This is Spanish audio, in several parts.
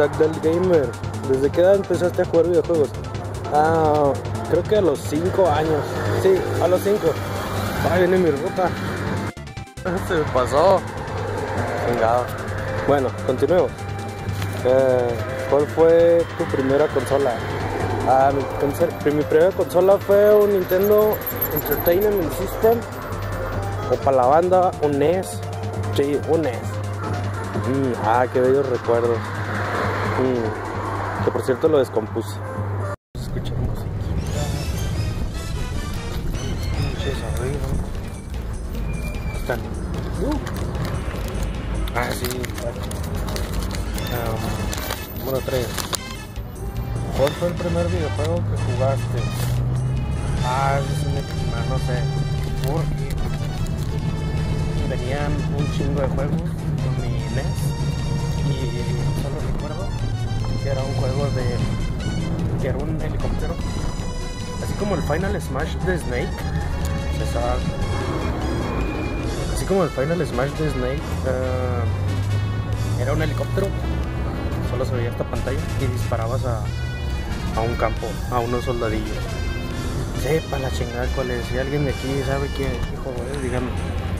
Del gamer. ¿Desde qué edad empezaste a jugar videojuegos? Ah, creo que a los 5 años. Sí, a los 5. Ahí viene mi ruta. Se me pasó. Chingado. Bueno, continuemos. Eh, ¿Cuál fue tu primera consola? Ah, mi, mi primera consola fue un Nintendo Entertainment System. O para la banda, un NES. Sí, un NES. Mm, ah, qué bellos recuerdos. Que por cierto lo descompuse. Escucha musiquita. Ah, sí. Um, número 3. ¿Cuál fue el primer videojuego que jugaste? Ah, es un no sé. Porque venían un chingo de juegos con mi NES de que era un helicóptero. Así como el Final Smash de Snake. Estaba- así como el Final Smash de Snake eh, era un helicóptero. Solo se veía esta pantalla y disparabas a, a un campo a unos soldadillos. Sepa la chingada cuál es si alguien de aquí sabe quién hijo de díganme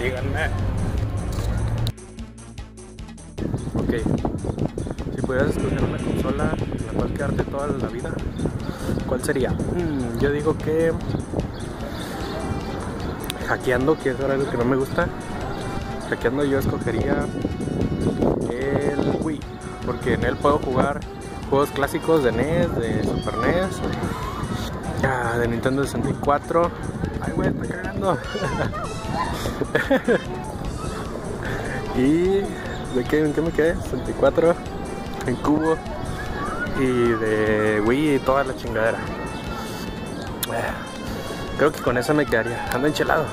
díganme. Ok. Si pudieras escoger una consola quedarte toda la vida ¿cuál sería? Mm, yo digo que hackeando que es algo que no me gusta hackeando yo escogería el Wii porque en él puedo jugar juegos clásicos de NES, de Super NES de Nintendo 64. Ay, güey, está cagando. y de qué me quedé? 64 en cubo y de Wii y toda la chingadera. Ah, Creo que con esa me quedaría. Ando enchelado.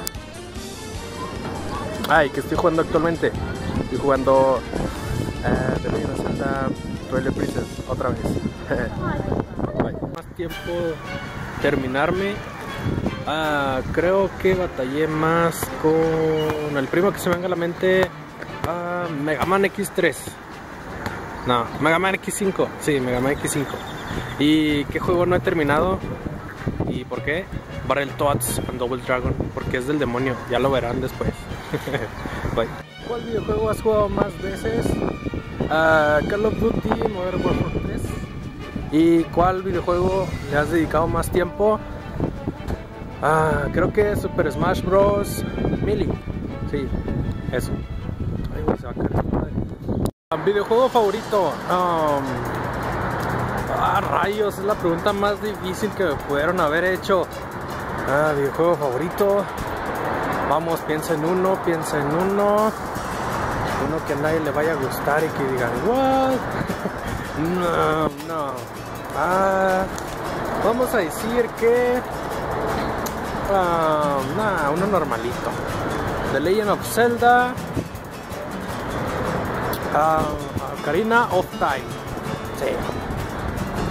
Ay, que estoy jugando actualmente. Estoy jugando Zelda Twilight Princess otra vez. Más tiempo terminarme. Ah, creo que batallé más con el primo que se me venga a la mente. ah, Mega Man X3. No, Mega Man X5. Sí, Mega Man X5. ¿Y qué juego no he terminado? ¿Y por qué? Battletoads and Double Dragon. Porque es del demonio. Ya lo verán después. Bye. ¿Cuál videojuego has jugado más veces? Ah, Call of Duty Modern Warfare 3. ¿Y cuál videojuego le has dedicado más tiempo? Ah, creo que Super Smash Bros. Melee. Sí, eso. Ay, se va a caer ¿Videojuego favorito? Um, ah, rayos, es la pregunta más difícil que me pudieron haber hecho. Ah, videojuego favorito. Vamos, piensa en uno, piensa en uno. Uno que a nadie le vaya a gustar y que digan, ¿what? no, no. Ah, vamos a decir que. Ah, uno normalito. The Legend of Zelda. Karina of Time. Sí.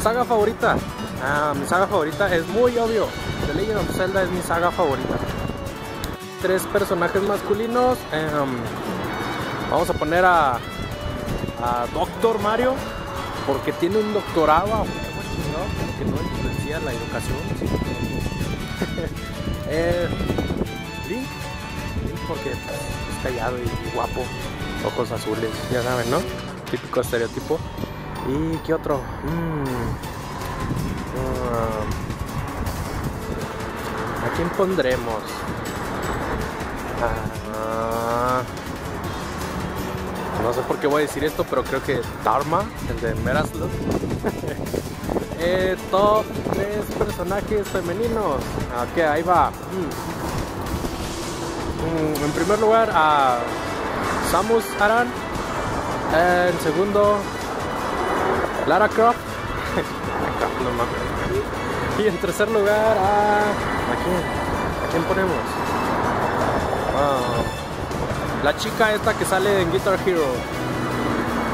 Saga favorita. Ah, mi saga favorita es muy obvio. The Legend of Zelda es mi saga favorita. Tres personajes masculinos. Em, vamos a poner a, a Doctor Mario. Porque tiene un doctorado chingado, que no influencia la educación. Eh, Link. Link porque es callado y guapo. Ojos azules, ya saben, ¿no? Típico estereotipo. ¿Y qué otro? Mm. Ah. ¿A quién pondremos? Ah. No sé por qué voy a decir esto, pero creo que Dharma, el de Meraslov. eh, top 3 personajes femeninos. Ok, ahí va. Mm. Mm, en primer lugar, a Samus Aran. En segundo, Lara Croft. No mames. y en tercer lugar, a. ¿A quién? ¿A quién ponemos? Ah, la chica esta que sale en Guitar Hero.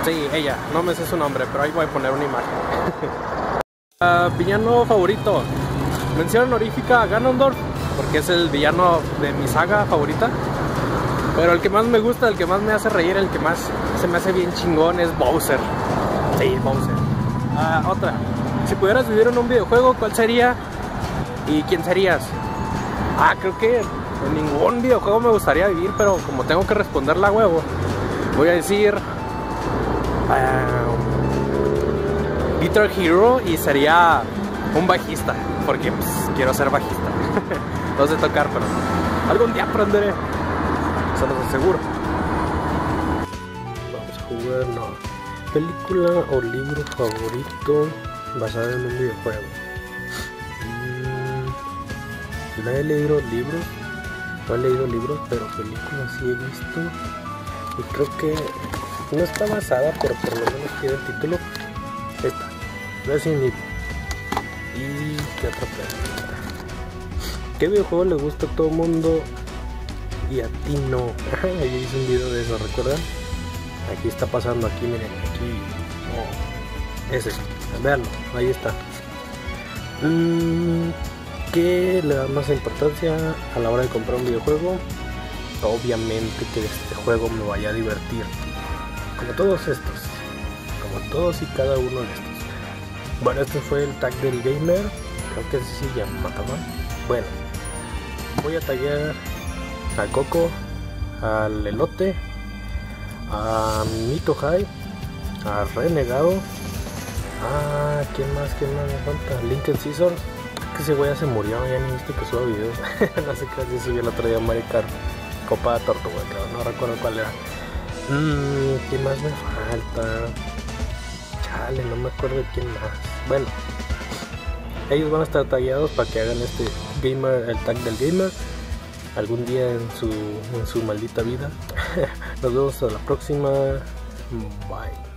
Sí, ella. No me sé su nombre, pero ahí voy a poner una imagen. Ah, villano favorito. Mención honorífica a Ganondorf, porque es el villano de mi saga favorita. Pero el que más me gusta, el que más me hace reír, el que más se me hace bien chingón es Bowser. Sí, Bowser. Ah, otra. Si pudieras vivir en un videojuego, ¿cuál sería? ¿Y quién serías? Ah, creo que en ningún videojuego me gustaría vivir, pero como tengo que responder la huevo, voy a decir. Uh, Hero y sería un bajista, porque pues, quiero ser bajista. no sé tocar, pero algún día aprenderé. Se los aseguro. Vamos a jugar, no. Película o libro favorito basado en un videojuego. Mm, no he leído libros, no he leído libros, pero películas sí he visto. Y creo que no está basada, pero por lo menos tiene el título. Esta, Resident Evil. ¿Y qué otra pregunta? ¿Qué videojuego le gusta a todo el mundo y a ti no? Ahí hice un video de eso, ¿recuerdan? Aquí está pasando, aquí miren, aquí. Oh, ese, veanlo, ahí está. Mm, ¿Qué le da más importancia a la hora de comprar un videojuego? Obviamente que este juego me vaya a divertir. Como todos estos. Como todos y cada uno de estos. Bueno, este fue el tag del gamer. Creo que así se llamaba. Bueno, voy a taggear a Coco, al elote, a Mito High, a Renegado, a ¿quién más? ¿Quién más me falta? Lincoln Season, que ese güey ya se murió, ya ni viste que suba videos. no sé qué subió el otro día Mario Kart, Copa de Tortuga, no recuerdo cuál era. Mmm, ¿quién más me falta? Chale, no me acuerdo quién más. Bueno, ellos van a estar tallados para que hagan este gamer, el tag del gamer algún día en su, en su maldita vida. Nos vemos a la próxima. Bye.